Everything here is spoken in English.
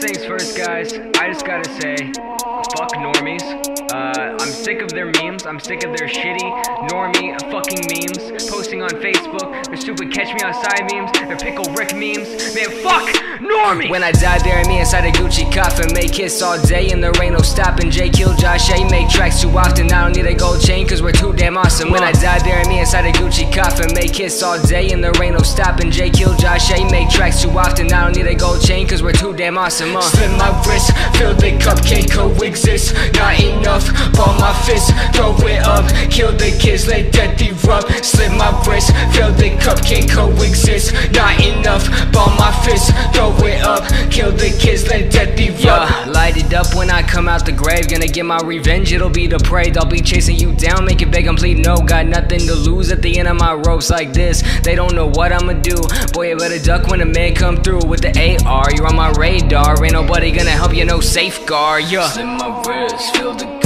First things first, guys, I just gotta say, fuck normies. Uh, I'm sick of their memes. I'm sick of their shitty normie fucking memes posting on Facebook. Their stupid catch me outside memes. Their pickle Rick memes. Man, fuck normies! When I die, bury me inside a Gucci coffin. Make hits all day and there ain't no stopping. Jake Hill Josh A. Make tracks too often. I don't need a gold damn awesome. When I die, bury me inside a Gucci coffin. Make hits all day and there ain't no stopping. Jake Hill Josh A. Make tracks too often. I don't need a gold chain cause we're too damn awesome. Uh. My wrist, fill the cup, can't coexist. Not enough, ball my fist, throw it up. Kill the kids, let death erupt. Slit my wrist, fill the cup, can't coexist. Not enough, ball my fist, throw it up. Kill the kids, let death erupt. Yeah, light it up when I come out the grave. Gonna get my revenge, it'll be the parade. I'll be chasing you down, make it big, complete. No, got nothing to lose at the end of my ropes like this. They don't know what I'ma do. Boy, you better duck when a man come through with the AR. You're on my radar, ain't nobody gonna help you, no safeguard. Yeah. My wrist, fill the